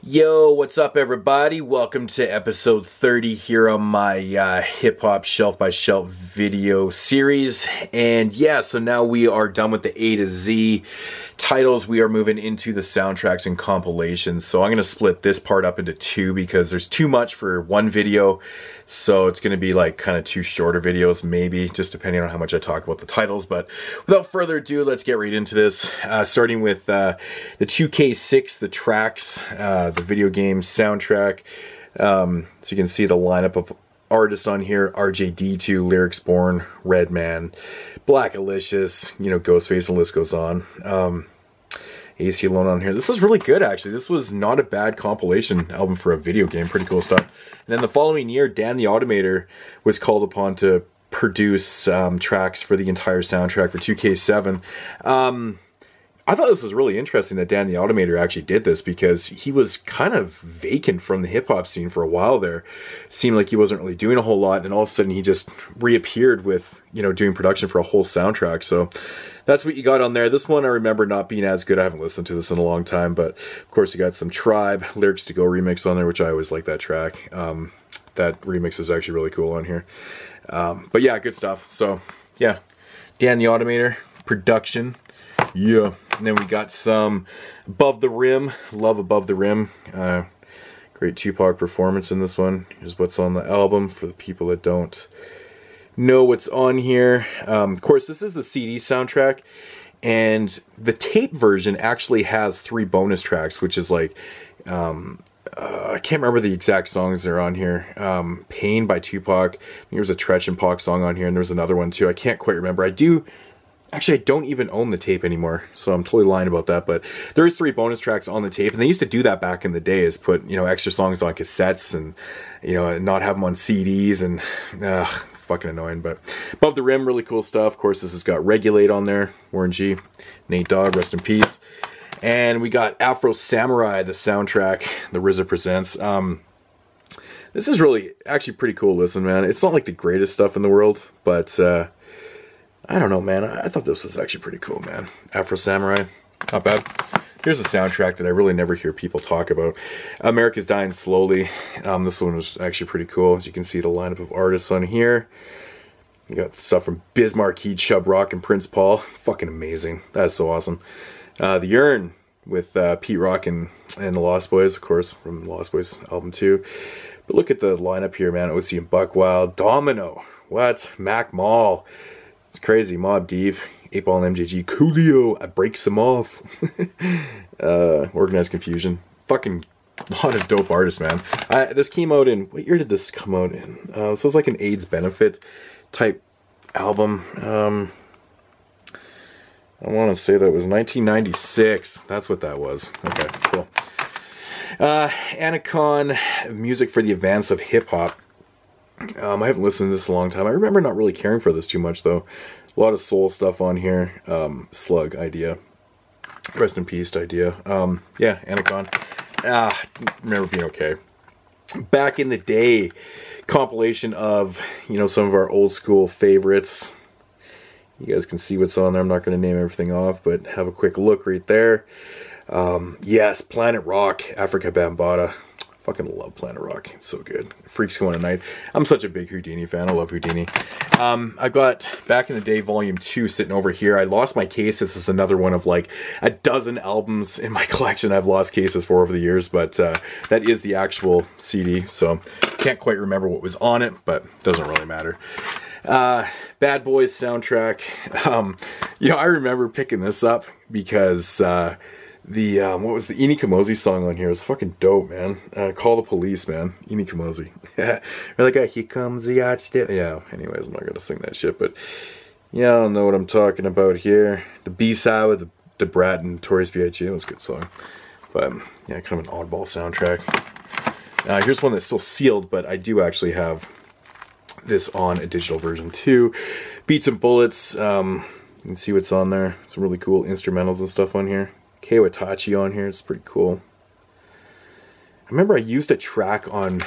Yo, what's up, everybody? Welcome to episode 30 here on my uh, hip hop shelf by shelf video series. And yeah, so now we are done with the A to Z titles. We are moving into the soundtracks and compilations. So I'm going to split this part up into two because there's too much for one video. So it's going to be like kind of two shorter videos, maybe, just depending on how much I talk about the titles. But without further ado, let's get right into this. Uh, starting with uh, the 2K6, the tracks, uh, the video game soundtrack. Um, so you can see the lineup of artists on here RJD2, Lyrics Born, Redman, Blackalicious, you know, Ghostface, the list goes on. Um, Aceyalone on here. This is really good, actually. This was not a bad compilation album for a video game. Pretty cool stuff. And then the following year, Dan the Automator was called upon to produce um, tracks for the entire soundtrack for 2K7. Um, I thought this was really interesting that Dan the Automator actually did this because he was kind of vacant from the hip hop scene for a while there. seemed like he wasn't really doing a whole lot, and all of a sudden he just reappeared with, you know, doing production for a whole soundtrack. So that's what you got on there. This one I remember not being as good. I haven't listened to this in a long time, but of course you got some Tribe, Lyrics to Go remix on there, which I always like that track. Um, that remix is actually really cool on here. Um, but yeah, good stuff. So yeah, Dan the Automator, production. Yeah. And then we got some Above the Rim, Love Above the Rim. Uh, great Tupac performance in this one. Here's what's on the album for the people that don't know what's on here. Um, of course, this is the CD soundtrack. And the tape version actually has three bonus tracks, which is like um, uh, I can't remember the exact songs that are on here. Um, Pain by Tupac. There was a Treach and Pac song on here, and there's another one too. I can't quite remember. I do Actually, I don't even own the tape anymore, so I'm totally lying about that. But there's three bonus tracks on the tape, and they used to do that back in the day, is put you know extra songs on cassettes and you know not have them on CDs, and fucking annoying. But above the rim, really cool stuff. Of course, this has got Regulate on there. Warren G, Nate Dogg, rest in peace. And we got Afro Samurai, the soundtrack, the RZA presents. Um, this is really actually pretty cool. Listen, man, it's not like the greatest stuff in the world, but. Uh, I don't know, man. I thought this was actually pretty cool, man. Afro Samurai, not bad. Here's a soundtrack that I really never hear people talk about. America's Dying Slowly. Um, this one was actually pretty cool. As you can see, the lineup of artists on here. You got stuff from Biz Markie, Chubb Rock, and Prince Paul. Fucking amazing. That is so awesome. Uh, the Urn with uh, Pete Rock and, and the Lost Boys, of course, from the Lost Boys album 2. But look at the lineup here, man. OC and Buck Wild. Domino. What? Mac Mall. It's crazy. Mobb Deep, 8 Ball and MJG, Coolio, I break some off. uh, Organized Confusion. Fucking lot of dope artists, man. I, this came out in, what year did this come out in? Uh, this was like an AIDS benefit type album. Um, I want to say that was 1996. That's what that was. Okay, cool. Uh, Anticon, music for the advance of hip hop. Um, I haven't listened to this a long time. I remember not really caring for this too much though. A lot of soul stuff on here. Um, Slug Eyedea. Rest in peace Eyedea. Um, yeah, Anticon. Ah, remember being okay. Back in the day, compilation of you know some of our old school favorites. You guys can see what's on there. I'm not going to name everything off, but have a quick look right there. Um, yes, Planet Rock, Afrika Bambaataa. Fucking love Planet Rock. It's so good. Freaks going at Night. I'm such a big Whodini fan. I love Whodini. Um, I got Back in the Day Volume 2 sitting over here. I lost my case. This is another one of like a dozen albums in my collection I've lost cases for over the years, but uh, that is the actual CD. So can't quite remember what was on it, but doesn't really matter. Uh, Bad Boys soundtrack. Um, you know, I remember picking this up because uh, the um, what was the Ini Kamoze song on here? It was fucking dope, man. Uh, Call the police, man. Kamoze. Yeah, or like, here comes the yacht still. Yeah. Anyways, I'm not gonna sing that shit, but yeah, I don't know what I'm talking about here. The B side with the, Brat and Tori's B.I.G. That was a good song, but yeah, kind of an oddball soundtrack. Uh, here's one that's still sealed, but I do actually have this on a digital version too. Beats and Bullets. Um, you can see what's on there. Some really cool instrumentals and stuff on here. Keiwatachi on here. It's pretty cool. I remember I used a track on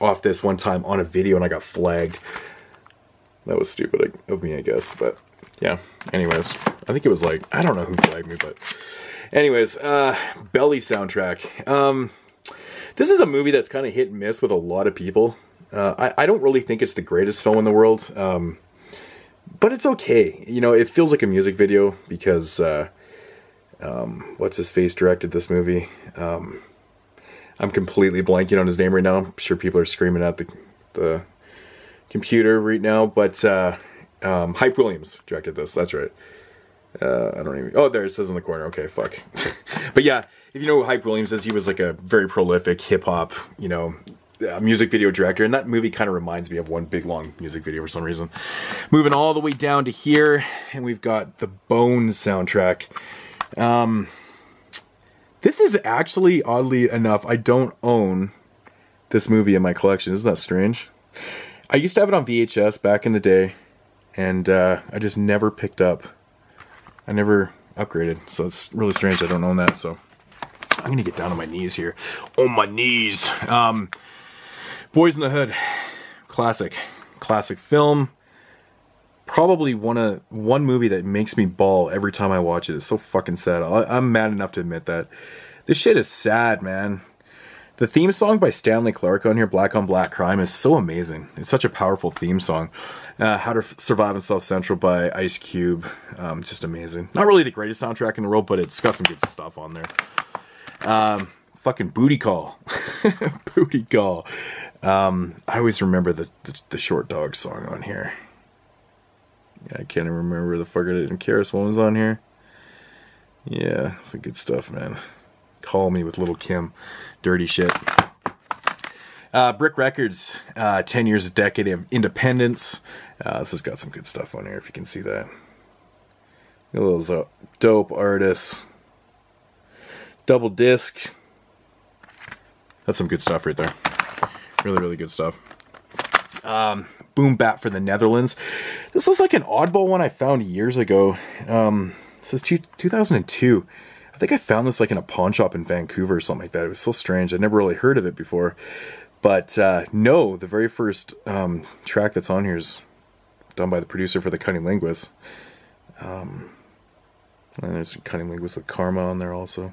off this one time on a video and I got flagged. That was stupid of me, I guess. But yeah. Anyways, I think it was like I don't know who flagged me, but anyways, uh, Belly soundtrack. Um, This is a movie that's kind of hit and miss with a lot of people. Uh, I, I don't really think it's the greatest film in the world, um, but it's okay. You know, it feels like a music video because uh, um, what's his face directed this movie. Um, I'm completely blanking on his name right now. I'm sure people are screaming at the the computer right now, but uh, um, Hype Williams directed this. That's right. Uh, I don't even. Oh, there it says in the corner. Okay, fuck. but yeah, if you know who Hype Williams is, he was like a very prolific hip hop, you know, uh, music video director, and that movie kind of reminds me of one big long music video for some reason. Moving all the way down to here, and we've got the Bones soundtrack. Um, this is actually oddly enough, I don't own this movie in my collection. Isn't that strange? I used to have it on VHS back in the day, and uh, I just never picked up. I never upgraded, so it's really strange I don't own that. So I'm gonna get down on my knees here. On my knees. Um, Boys in the Hood, classic, classic film. Probably one of one movie that makes me bawl every time I watch it. It's so fucking sad. I, I'm mad enough to admit that. This shit is sad, man. The theme song by Stanley Clarke on here, Black on Black Crime, is so amazing. It's such a powerful theme song. Uh, How to Survive in South Central by Ice Cube, um, just amazing. Not really the greatest soundtrack in the world, but it's got some good stuff on there. Um, fucking Booty Call. Booty Call. Um, I always remember the, the, the, Short Dog song on here. I can't even remember the fuck it is. And Karis one was on here. Yeah, some good stuff, man. Call me with Little Kim dirty shit. Uh, Brick Records, uh, 10 years, a decade of independence. Uh, this has got some good stuff on here, if you can see that. Those uh, dope artists. Double disc. That's some good stuff right there. Really, really good stuff. Um, Boom bat for the Netherlands. This was like an oddball one I found years ago. Um, this is two, 2002 think I found this like in a pawn shop in Vancouver or something like that. It was so strange. I'd never really heard of it before. But uh, no, the very first um, track that's on here is done by the producer for the CunninLynguist. Um, and there's CunninLynguist with Karma on there also.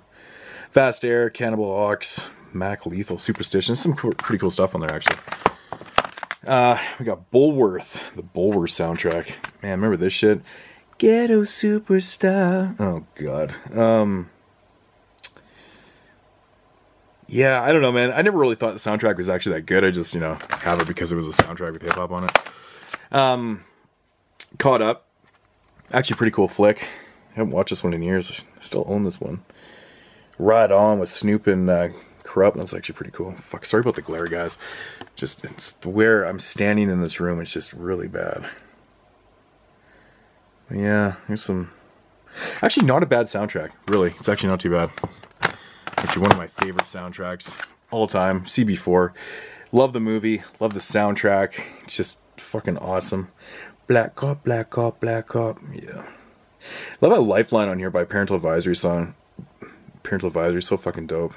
Fast Air, Cannibal Ox, Mac Lethal, Superstition. Some pretty cool stuff on there actually. Uh, we got Bulworth, the Bulworth soundtrack. Man, remember this shit? Ghetto Superstar. Oh god. Um yeah, I don't know, man. I never really thought the soundtrack was actually that good. I just, you know, have it because it was a soundtrack with hip hop on it. Um, Caught Up. Actually, pretty cool flick. I haven't watched this one in years. I still own this one. Ride On with Snoop and uh, Kurupt. That's actually pretty cool. Fuck, sorry about the glare, guys. Just, it's where I'm standing in this room. It's just really bad. But yeah, here's some... Actually, not a bad soundtrack. Really, it's actually not too bad. Actually, one of my favorite soundtracks all time. CB4. Love the movie. Love the soundtrack. It's just fucking awesome. Black Cop, Black Cop, Black Cop. Yeah. Love that Lifeline on here by Parental Advisory song. Parental Advisory, so fucking dope.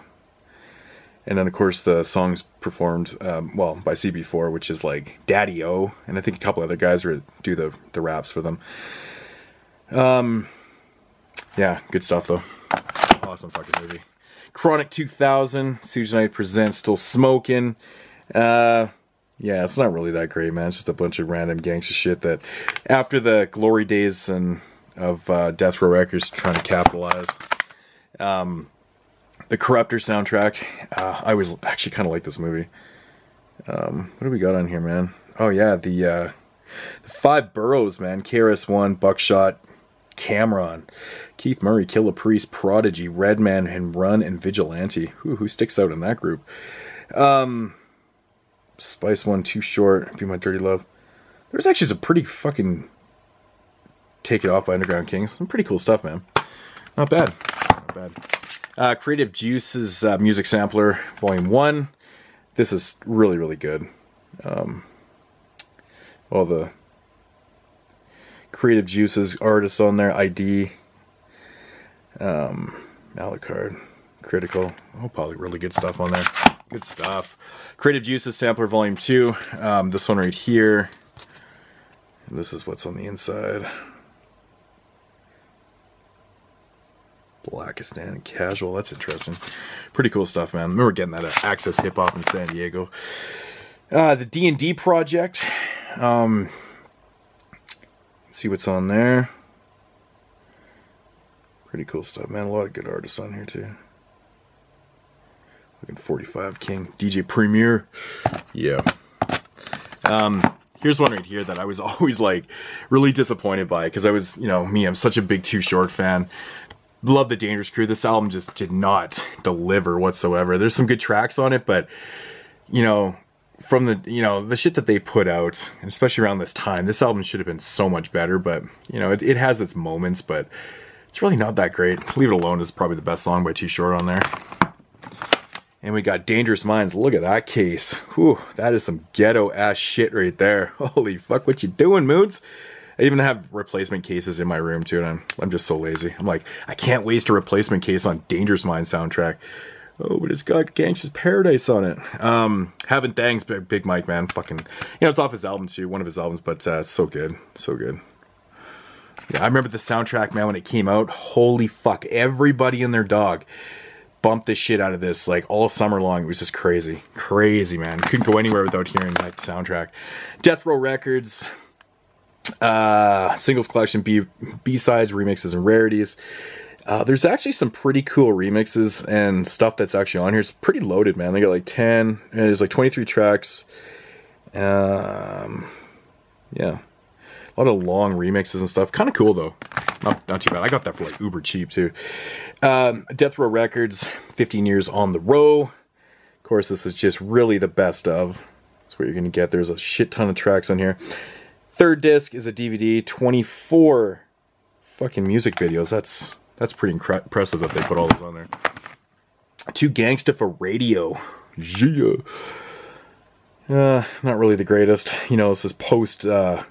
And then, of course, the songs performed, um, well, by CB4, which is like Daddy O, and I think a couple other guys do the, the raps for them. Um, yeah, good stuff, though. Awesome fucking movie. Chronic 2000, Suge Knight presents Still Smoking. Uh, yeah, it's not really that great, man. It's just a bunch of random gangster shit that, after the glory days and of uh, Death Row Records trying to capitalize. Um, the Corruptor soundtrack. Uh, I was actually kind of like this movie. Um, what do we got on here, man? Oh yeah, the uh, the five boroughs, man. KRS One, Buckshot, Cam'ron, Keith Murray, Killah Priest, Prodigy, Redman, and Run and Vigilante. Who who sticks out in that group? Um, Spice One, Too Short, Be My Dirty Love. There's actually some pretty fucking Take It Off by Underground Kings. Some pretty cool stuff, man. Not bad. Not bad. Uh, Creative Juice's uh, Music Sampler, Volume 1. This is really, really good. Um, all the Creative Juices artists on there, ID, um, Alucard, Critical. Oh, probably really good stuff on there. Good stuff. Creative Juices Sampler Volume 2. Um, this one right here. And This is what's on the inside. Blackistan Casual. That's interesting. Pretty cool stuff, man. I remember getting that at Access Hip Hop in San Diego. Uh, the D&D project. Um, see what's on there. Pretty cool stuff, man. A lot of good artists on here, too. Looking 45 King. DJ Premier. Yeah. Um, here's one right here that I was always like really disappointed by because I was, you know, me, I'm such a big Too Short fan. Love the Dangerous Crew. This album just did not deliver whatsoever. There's some good tracks on it, but you know, from the you know the shit that they put out, especially around this time, this album should have been so much better. But you know, it, it has its moments, but it's really not that great. Leave It Alone is probably the best song by Too Short on there. And we got Dangerous Minds. Look at that case. Whew, that is some ghetto ass shit right there. Holy fuck, what you doing, Moodz? I even have replacement cases in my room too, and I'm, I'm just so lazy. I'm like, I can't waste a replacement case on Dangerous Minds soundtrack. Oh, but it's got Gangsta's Paradise on it. Um, Having Thanks, Big, Big Mike, man. Fucking, you know, it's off his album too, one of his albums, but uh, so good. So good. Yeah, I remember the soundtrack, man, when it came out. Holy fuck. Everybody and their dog bumped the shit out of this like all summer long. It was just crazy. Crazy, man. Couldn't go anywhere without hearing that soundtrack. Death Row Records, uh, singles collection, B B sides, remixes, and rarities. Uh, there's actually some pretty cool remixes and stuff that's actually on here. It's pretty loaded, man. They got like 10, and there's like 23 tracks. Um, yeah, a lot of long remixes and stuff. Kind of cool though. Not, not too bad. I got that for like uber cheap too. Um, Death Row Records, 15 years on the row. Of course, this is just really the best of. That's what you're gonna get. There's a shit ton of tracks on here. Third disc is a DVD, 24 fucking music videos. That's that's pretty impressive that they put all those on there. Too Gangsta for Radio. Yeah. Uh, not really the greatest. You know, this is post, uh,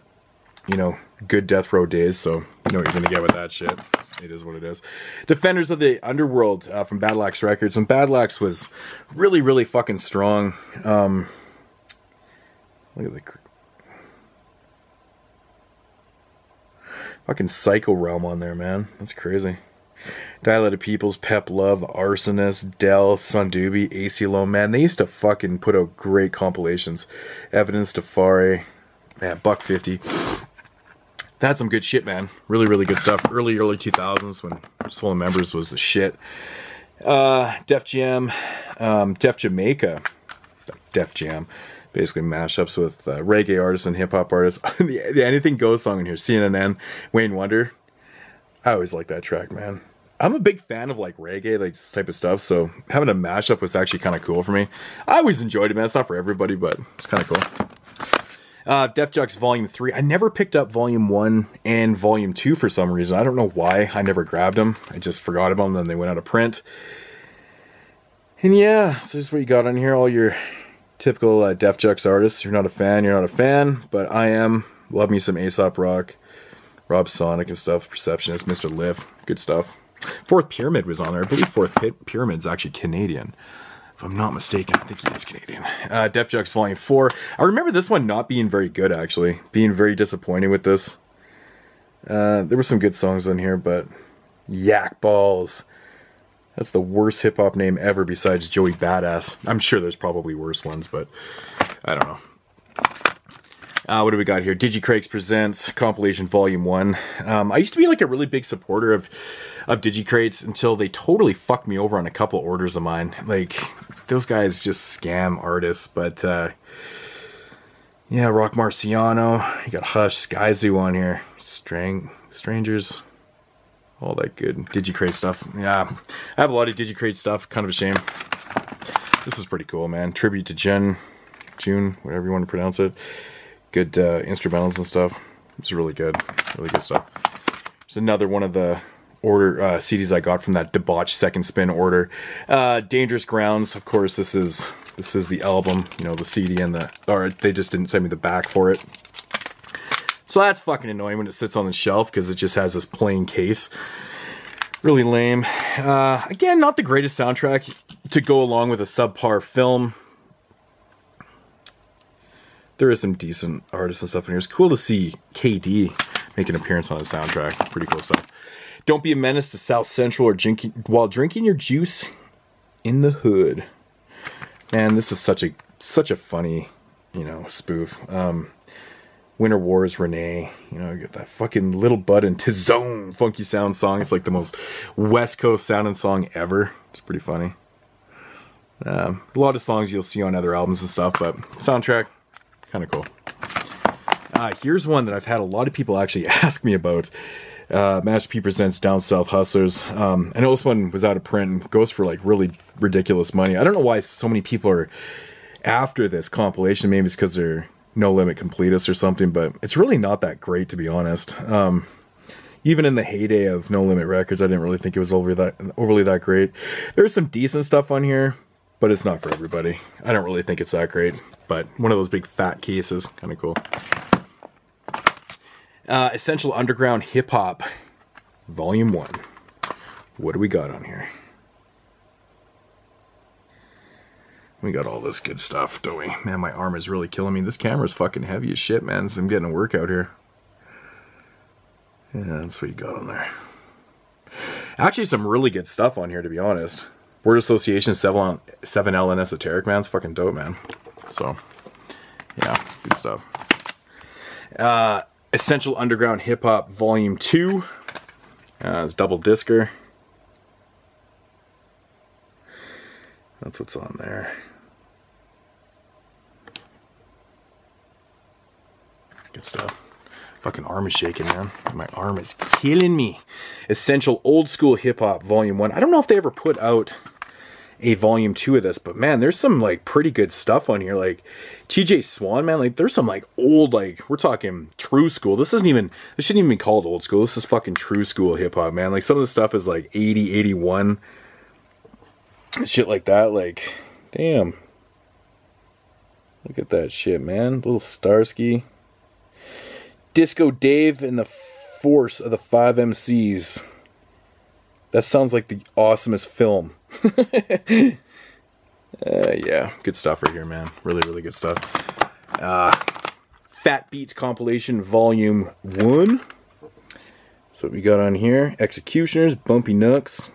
you know, good death row days, so you know what you're gonna get with that shit. It is what it is. Defenders of the Underworld uh, from Battle Axe Records, and Battle Axe was really, really fucking strong. Um, look at the Fucking Psycho Realm on there, man. That's crazy. Dilated Peoples, Pep Love, Arsonist, Del, Sundubi, Acey man. They used to fucking put out great compilations. Evidence Tafari, man, Buck 50. That's some good shit, man. Really, really good stuff. Early, early 2000s when Swollen Members was the shit. Uh, Def Jam, um, Def Jamaica, Def Jam basically mashups with uh, reggae artists and hip hop artists. the, the, Anything Goes song in here, CNN, Wayne Wonder. I always like that track, man. I'm a big fan of like reggae, like this type of stuff. So having a mashup was actually kind of cool for me. I always enjoyed it, man. It's not for everybody, but it's kind of cool. Uh, Def Jux Volume 3. I never picked up Volume 1 and Volume 2 for some reason. I don't know why. I never grabbed them. I just forgot about them, then they went out of print. And yeah, so this is what you got on here. All your typical uh, Def Jux artists. You're not a fan, you're not a fan, but I am. Love me some Aesop Rock, Rob Sonic and stuff, Perceptionist, Mr. Lif, good stuff. Fourth Pyramid was on there. I believe Fourth Pyramid's actually Canadian. If I'm not mistaken, I think he is Canadian. Uh, Def Jux Volume 4. I remember this one not being very good, actually. Being very disappointed with this. Uh, there were some good songs on here, but Yak Ballz. That's the worst hip hop name ever besides Joey Badass. I'm sure there's probably worse ones, but I don't know. Uh, what do we got here? DigiCrates Presents Compilation Volume 1. Um, I used to be like a really big supporter of, of DigiCrates until they totally fucked me over on a couple orders of mine. Like, those guys just scam artists, but uh, yeah, Rock Marciano. You got Hush, Skyzoo on here. Strang, Strangers all that good DigiCrate stuff. Yeah, I have a lot of DigiCrate stuff. Kind of a shame. This is pretty cool, man. Tribute to Jen, June, whatever you want to pronounce it. Good uh, instrumentals and stuff. It's really good. Really good stuff. There's another one of the order uh, CDs I got from that debauched second spin order. Uh, Dangerous Grounds, of course. This is this is the album. You know, the CD and the or they just didn't send me the back for it. So that's fucking annoying when it sits on the shelf because it just has this plain case. Really lame. Uh, again, not the greatest soundtrack to go along with a subpar film. There is some decent artists and stuff in here. It's cool to see KD make an appearance on a soundtrack. Pretty cool stuff. Don't be a menace to South Central or drinking while drinking your juice in the hood. Man, this is such a such a funny, you know, spoof. Um, Winter Wars Renee, you know, you get that fucking little bud and Tizone funky sound song. It's like the most West Coast sounding song ever. It's pretty funny. Um, a lot of songs you'll see on other albums and stuff, but soundtrack, kind of cool. Uh, here's one that I've had a lot of people actually ask me about. Uh, Master P presents Down South Hustlers. Um, I know this one was out of print and goes for like really ridiculous money. I don't know why so many people are after this compilation. Maybe it's because they're No Limit completists or something, but it's really not that great to be honest. Um, even in the heyday of No Limit Records, I didn't really think it was overly that overly that great. There's some decent stuff on here, but it's not for everybody. I don't really think it's that great, but one of those big fat cases, kind of cool. Uh, Essential Underground Hip Hop, Volume 1. What do we got on here? We got all this good stuff, don't we? Man, my arm is really killing me. This camera's fucking heavy as shit, man. So I'm getting a workout here. Yeah, that's what you got on there. Actually, some really good stuff on here, to be honest. Word Association 7L, 7L and Esoteric, man. It's fucking dope, man. So, yeah, good stuff. Uh, Essential Underground Hip Hop Volume 2. Uh, it's double discer. That's what's on there. Good stuff. Fucking arm is shaking, man. My arm is killing me. Essential Old School Hip Hop Volume 1. I don't know if they ever put out a volume two of this, but man, there's some like pretty good stuff on here. Like TJ Swan, man, like there's some like old, like we're talking true school. This isn't even, this shouldn't even be called old school. This is fucking true school hip hop, man. Like some of the stuff is like 80, 81, shit like that. Like, damn. Look at that shit, man. Little Starsky. Disco Dave and the Force of the Five MCs. That sounds like the awesomest film. uh, yeah, good stuff right here, man. Really, really good stuff. Uh, Fat Beats compilation, volume one. So what we got on here: Executioners, Bumpy Knucks.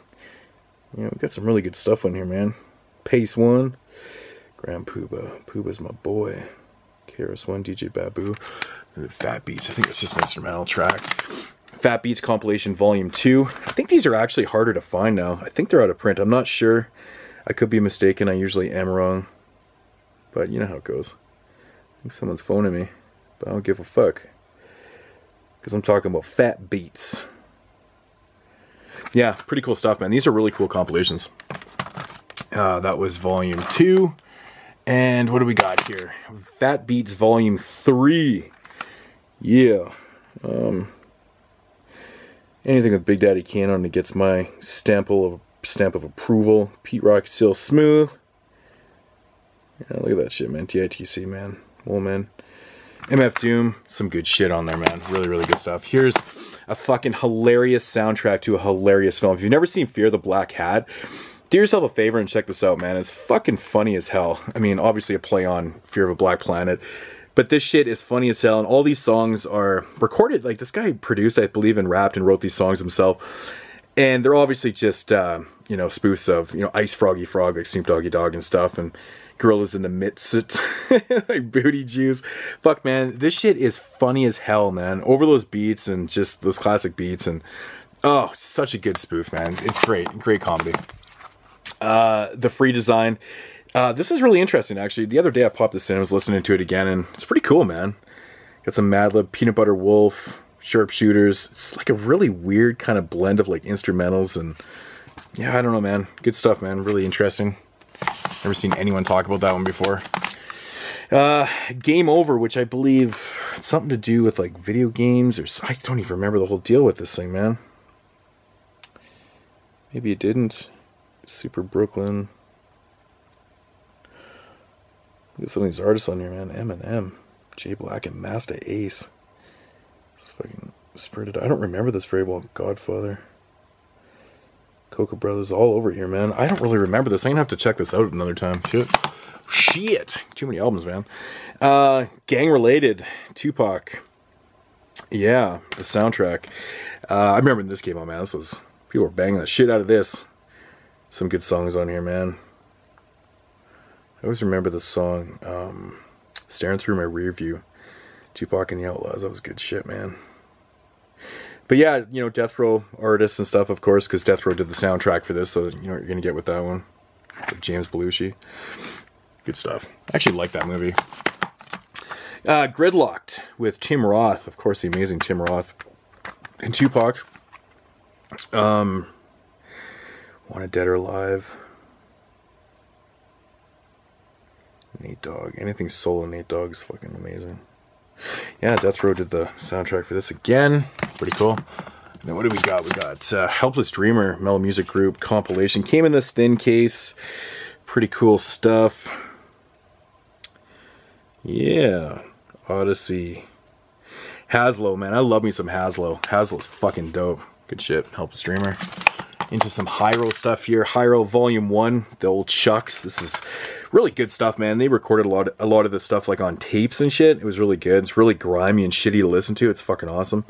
Yeah, we got some really good stuff on here, man. Pace one, Grand Puba. Puba's my boy. KRS One, DJ Babu. Fat Beats. I think it's just an instrumental track. Fat Beats compilation volume 2. I think these are actually harder to find now. I think they're out of print. I'm not sure. I could be mistaken. I usually am wrong. But you know how it goes. I think someone's phoning me. But I don't give a fuck. Because I'm talking about Fat Beats. Yeah, pretty cool stuff, man. These are really cool compilations. Uh, that was volume 2. And what do we got here? Fat Beats volume 3. Yeah. Um, anything with Big Daddy Kane on it gets my stamp of stamp of approval. Pete Rock still smooth. Yeah, look at that shit, man. TITC, man. Woolman. MF Doom, some good shit on there, man. Really, really good stuff. Here's a fucking hilarious soundtrack to a hilarious film. If you've never seen Fear the Black Hat, do yourself a favor and check this out, man. It's fucking funny as hell. I mean, obviously a play on Fear of a Black Planet. But this shit is funny as hell, and all these songs are recorded. Like this guy produced, I believe, and rapped and wrote these songs himself, and they're obviously just uh, you know spoofs of you know Ice Froggy Frog, like Snoop Doggy Dogg and stuff, and Gorillas in the Midst, like Booty Juice. Fuck, man, this shit is funny as hell, man. Over those beats and just those classic beats, and oh, such a good spoof, man. It's great, great comedy. Uh, the free design uh, this is really interesting, actually. The other day I popped this in, I was listening to it again, and it's pretty cool, man. Got some Madlib, Peanut Butter Wolf, Sharpshooters. It's like a really weird kind of blend of like instrumentals and yeah, I don't know, man. Good stuff, man. Really interesting. Never seen anyone talk about that one before. Uh, Game Over, which I believe something to do with like video games or I don't even remember the whole deal with this thing, man. Maybe it didn't. Super Brooklyn. Look at some of these artists on here, man. Eminem, J Black, and Masta Ace. It's fucking it. I don't remember this very well. Godfather. Coca Brothers all over here, man. I don't really remember this. I'm gonna have to check this out another time. Shit. Shit. Too many albums, man. Uh, gang related. Tupac. Yeah, the soundtrack. Uh, I remember when this came out, man. This was people were banging the shit out of this. Some good songs on here, man. I always remember the song um, "Staring Through My Rear View." Tupac and the Outlaws. That was good shit, man. But yeah, you know, Death Row artists and stuff, of course, because Death Row did the soundtrack for this, so you know what you're gonna get with that one. With James Belushi. Good stuff. I actually like that movie. Uh, Gridlocked with Tim Roth, of course, the amazing Tim Roth, and Tupac. Um, Wanted Dead or Alive. Nate Dogg. Anything solo Nate Dogg is fucking amazing. Yeah, Death Row did the soundtrack for this again. Pretty cool. Now, what do we got? We got uh, Helpless Dreamer, Mellow Music Group compilation. Came in this thin case. Pretty cool stuff. Yeah. Oddisee. Has-Lo, man. I love me some Has-Lo. Has-Lo's fucking dope. Good shit. Helpless Dreamer. Into some Hiero stuff here. Hiero Volume 1, the old Chucks. This is really good stuff, man. They recorded a lot, of, a lot of this stuff like on tapes and shit. It was really good. It's really grimy and shitty to listen to. It's fucking awesome.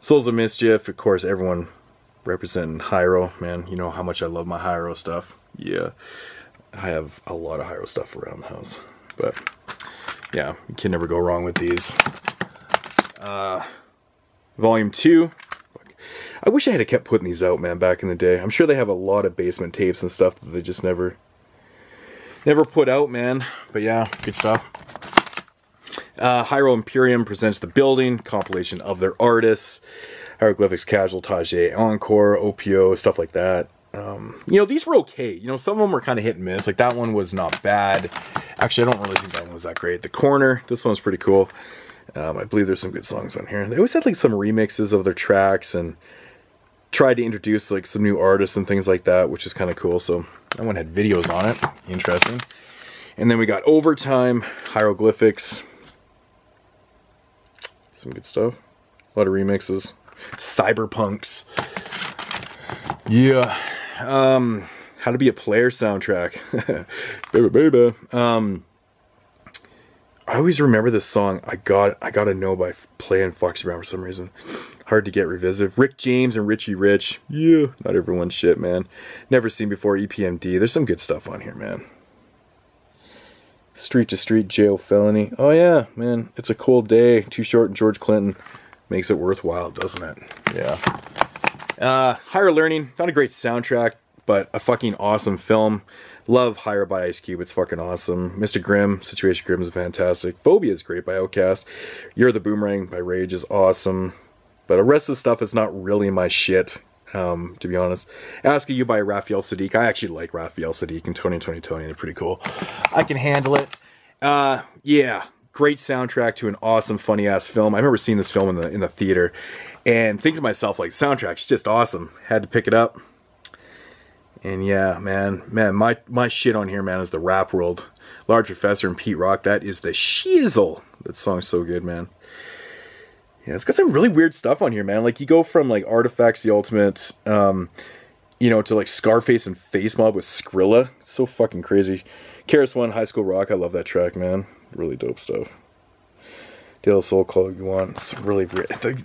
Souls of Mischief, of course, everyone representing Hiero, man. You know how much I love my Hiero stuff. Yeah, I have a lot of Hiero stuff around the house, but yeah, you can never go wrong with these. Uh, volume two. I wish I had kept putting these out, man, back in the day. I'm sure they have a lot of basement tapes and stuff that they just never never put out, man. But yeah, good stuff. Uh, Hiero Imperium presents the building, compilation of their artists, hieroglyphics, casual, Tajai, encore, Opio, stuff like that. Um, you know, these were okay. You know, some of them were kind of hit and miss. Like that one was not bad. Actually, I don't really think that one was that great. The Corner, this one's pretty cool. Um, I believe there's some good songs on here. They always had like some remixes of their tracks and tried to introduce like some new artists and things like that, which is kind of cool. So that one had videos on it. Interesting. And then we got Overtime, Hieroglyphics. Some good stuff. A lot of remixes. Cyberpunks. Yeah. Um, How to Be a Player soundtrack. baby, baby. Um, I always remember this song. I got I gotta know by playing Foxy Brown for some reason. Hard to get revisited. Rick James and Richie Rich. Yeah, not everyone's shit, man. Never seen before EPMD. There's some good stuff on here, man. Street to Street Jail Felony. Oh yeah, man. It's a cold day. Too short and George Clinton makes it worthwhile, doesn't it? Yeah. Uh, Higher Learning. Not a great soundtrack, but a fucking awesome film. Love Higher by Ice Cube. It's fucking awesome. Mr. Grimm, Situation Grimm is fantastic. Phobia is great by OutKast. You're the Boomerang by Rage is awesome. But the rest of the stuff is not really my shit, um, to be honest. Asking You by Raphael Saadiq. I actually like Raphael Saadiq and Tony Tony Tony. They're pretty cool. I can handle it. Uh, yeah, great soundtrack to an awesome, funny ass film. I remember seeing this film in the in the theater and thinking to myself, like, soundtrack's just awesome. Had to pick it up. And yeah, man, man, my my shit on here, man, is the rap world. Large Professor and Pete Rock. That is the shizzle. That song's so good, man. Yeah, it's got some really weird stuff on here, man. Like you go from like Artifacts, the Ultimate, um, you know, to like Scarface and Face Mob with Skrilla. It's so fucking crazy. KRS One, High School Rock. I love that track, man. Really dope stuff. Deal Soul Call you want. It's really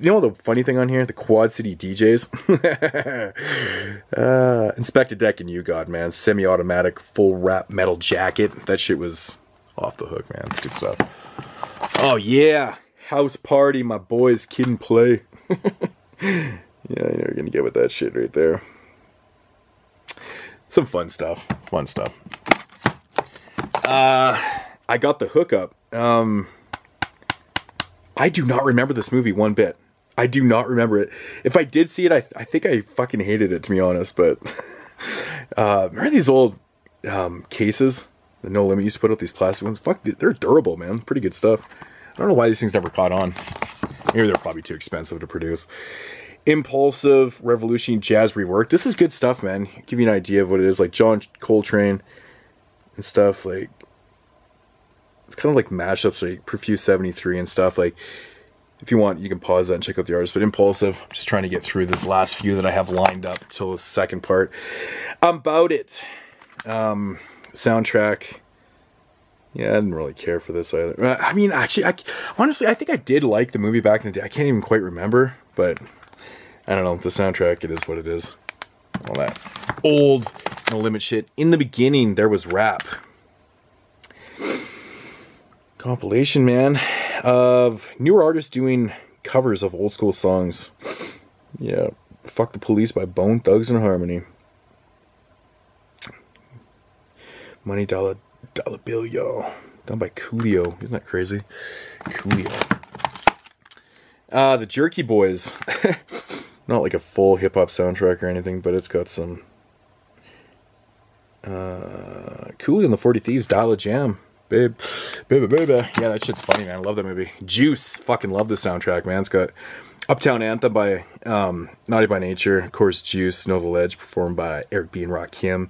You know the funny thing on here? The Quad City DJs. uh, Inspectah Deck and U-God, man. Semi-automatic, full wrap metal jacket. That shit was off the hook, man. Good stuff. Oh yeah, House Party, my boys Kid Play. yeah, you're gonna get with that shit right there. Some fun stuff. Fun stuff. Uh, I got the hookup. Um, I do not remember this movie one bit. I do not remember it. If I did see it, I, I think I fucking hated it to be honest. But uh, remember these old um, cases? The No Limit used to put out these plastic ones. Fuck, they're durable, man. Pretty good stuff. I don't know why these things never caught on. Maybe they're probably too expensive to produce. Impulsive Revolution Jazz Rework. This is good stuff, man. Give you an idea of what it is. Like John Coltrane and stuff. Like it's kind of like mashups like Prefuse 73 and stuff. Like, if you want, you can pause that and check out the artist. But Impulsive, I'm just trying to get through this last few that I have lined up till the second part. About it. Um, soundtrack. Yeah, I didn't really care for this either. Uh, I mean, actually, I, honestly, I think I did like the movie back in the day. I can't even quite remember, but I don't know, the soundtrack, it is what it is. All that old no limit shit. In the beginning, there was rap. Compilation, man, of newer artists doing covers of old school songs. Yeah, Fuck the Police by Bone Thugs and Harmony. Money Dollar Dollar Bill, y'all. Done by Coolio. Isn't that crazy? Coolio. Uh, the Jerky Boys. Not like a full hip hop soundtrack or anything, but it's got some. Uh, Coolio and the 40 Thieves, Dial a Jam. Babe, baby, baby. Yeah, that shit's funny, man. I love that movie. Juice. Fucking love the soundtrack, man. It's got Uptown Anthem by um, Naughty by Nature. Of course, Juice, Know the Ledge, performed by Eric B. and Rakim.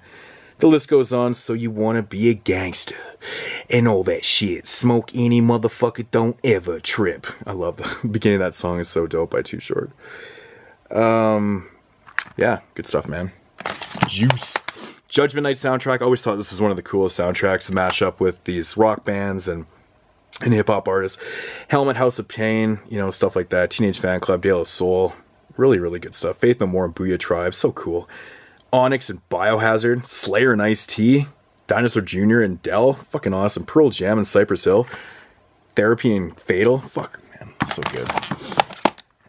The list goes on. So you want to be a gangster and all that shit. Smoke any motherfucker, don't ever trip. I love the beginning of that song is so dope by Too Short. Um, yeah, good stuff, man. Juice. Judgment Night soundtrack. I always thought this was one of the coolest soundtracks to mash up with these rock bands and and hip hop artists. Helmet, House of Pain, you know, stuff like that. Teenage Fanclub, De La Soul. Really, really good stuff. Faith No More and Booyah Tribe. So cool. Onyx and Biohazard. Slayer and Ice T. Dinosaur Jr. and Del. Fucking awesome. Pearl Jam and Cypress Hill. Therapy and Fatal. Fuck, man. So good.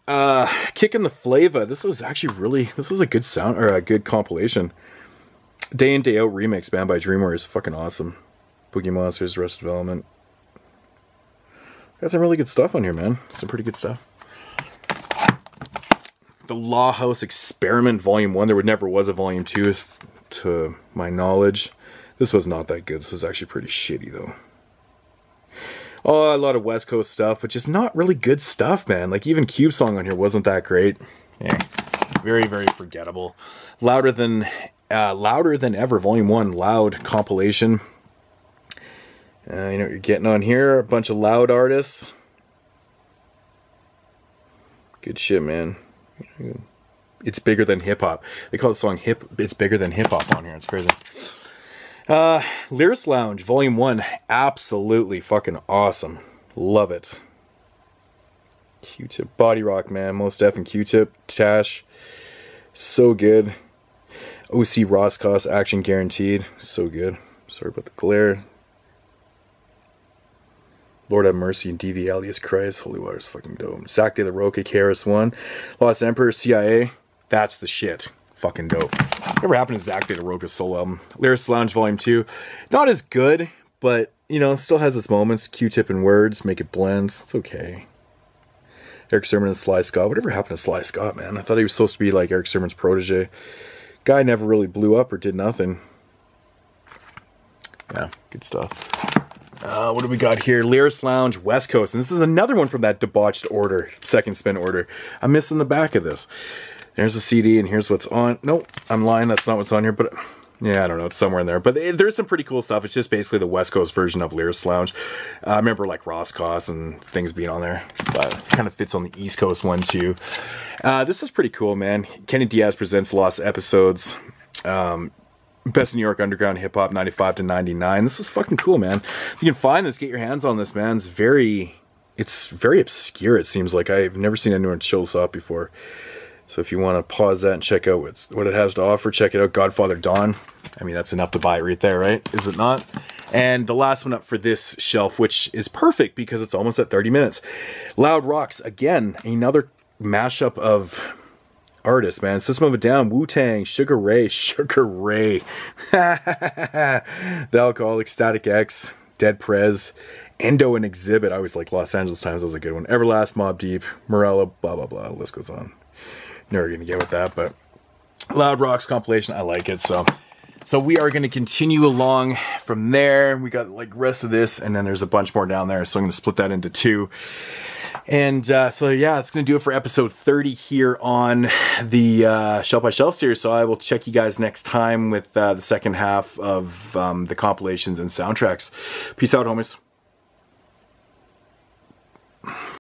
Uh, Kicking the Flava. This was actually really, this was a good sound, or a good compilation. Day in Day Out remix band by Dreamweaver is fucking awesome. Boogie Monsters, Rest Development. Got some really good stuff on here, man. Some pretty good stuff. The Law House Experiment Volume 1. There would never was a Volume 2 to my knowledge. This was not that good. This was actually pretty shitty, though. Oh, a lot of West Coast stuff, but just not really good stuff, man. Like, even Cube Song on here wasn't that great. Yeah. Very, very forgettable. Louder than uh, Louder Than Ever, Volume 1, Loud compilation. Uh, you know what you're getting on here? A bunch of loud artists. Good shit, man. It's bigger than hip hop. They call the song hip. It's bigger than hip hop on here. It's crazy. Uh, Lyricist Lounge, Volume 1. Absolutely fucking awesome. Love it. Q-Tip Body Rock, man. Mos Def and Q-Tip. Tash. So good. OC Roscos Action Guaranteed. So good. Sorry about the glare. Lord have mercy and DV alias Christ. Holy Water's fucking dope. Zack De La Rocha, KRS-One. Lost Emperor, CIA. That's the shit. Fucking dope. Whatever happened to Zack De La Rocha's solo album? Lyricist Lounge Volume 2. Not as good, but, you know, still has its moments. Q-tip and words, make it blends. It's okay. Erick Sermon and Sly Scott. Whatever happened to Sly Scott, man? I thought he was supposed to be like Erick Sermon's protege. Guy never really blew up or did nothing. Yeah, good stuff. Uh, what do we got here? Lyricist Lounge, West Coast. And this is another one from that debauched order, second spin order. I'm missing the back of this. There's a CD, and here's what's on. Nope, I'm lying. That's not what's on here, but yeah, I don't know. It's somewhere in there. But it, there's some pretty cool stuff. It's just basically the West Coast version of Lyricist Lounge. Uh, I remember like Roscos and things being on there, but kind of fits on the East Coast one too. Uh, this is pretty cool, man. Kenny Diaz presents Lost Episodes. Um, Best New York Underground Hip Hop 95 to 99. This is fucking cool, man. If you can find this, get your hands on this, man. It's very, it's very obscure, it seems like. I've never seen anyone show this up before. So if you want to pause that and check out what's, what it has to offer, check it out. Godfather Don. I mean, that's enough to buy right there, right? Is it not? And the last one up for this shelf, which is perfect because it's almost at 30 minutes. Loud Rocks, again, another mashup of artists, man. System of a Down, Wu Tang, Sugar Ray, Sugar Ray, The Alcoholic, Static X, Dead Prez, Endo and Exhibit. I always like Los Angeles Times that was a good one. Everlast, Mobb Deep, Morello, blah blah blah. The list goes on. Never gonna get with that, but Loud Rocks compilation, I like it. So, so we are gonna continue along from there. We got like rest of this, and then there's a bunch more down there. So I'm gonna split that into two. And uh, so, yeah, that's to do it for episode 30 here on the uh, Shelf by Shelf series. So I will check you guys next time with uh, the second half of um, the compilations and soundtracks. Peace out, homies.